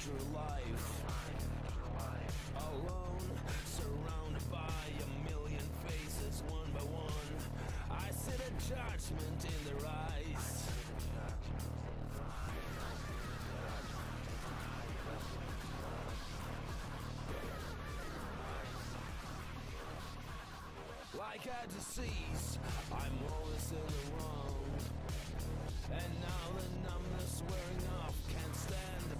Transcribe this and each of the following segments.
afterlife. Alone, surrounded by a million faces, one by one. I see the judgment in their eyes. Like a disease, I'm always in the wrong. And now the numbness wearing off, can't stand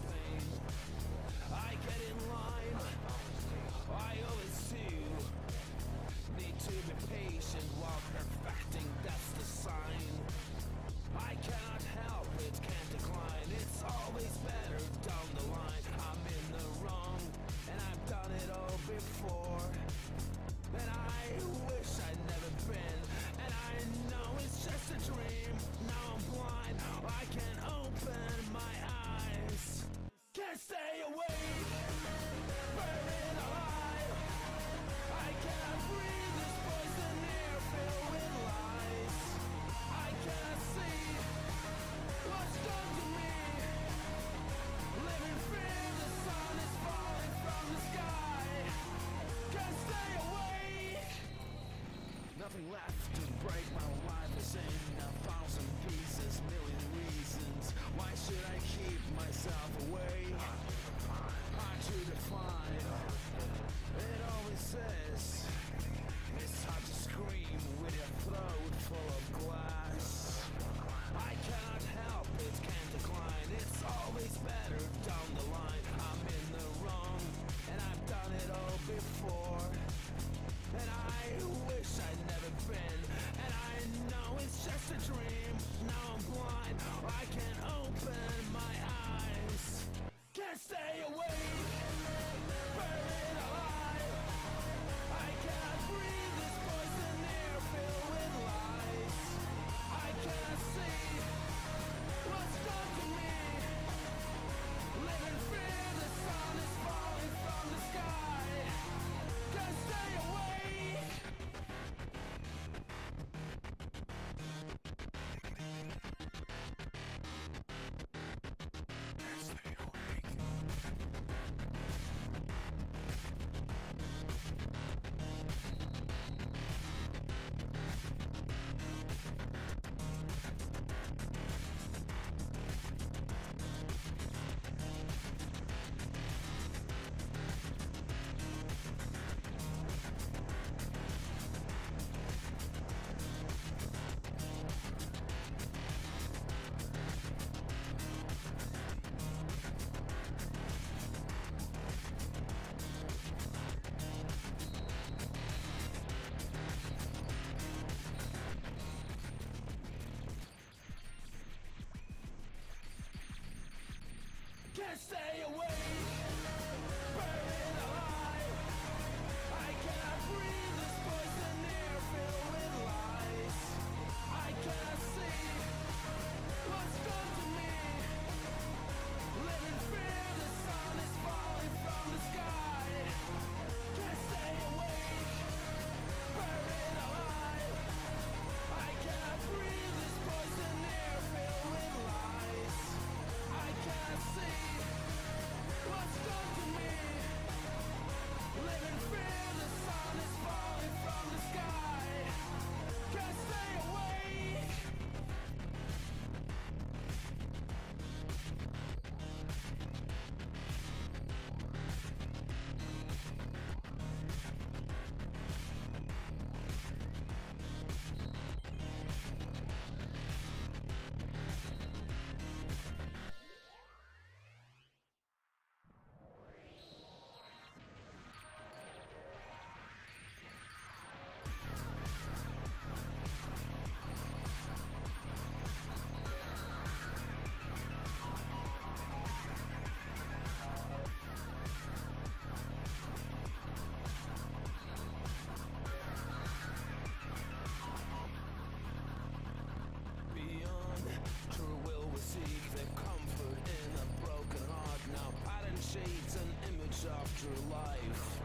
It's an image after life.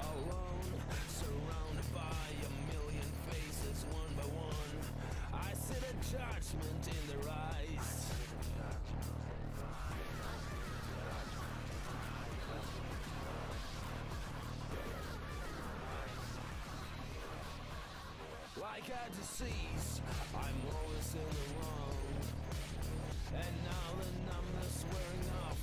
Alone, surrounded by a million faces one by one. I see the judgment in their eyes. Like a disease, I'm always in the wrong. And now the numbness wearing off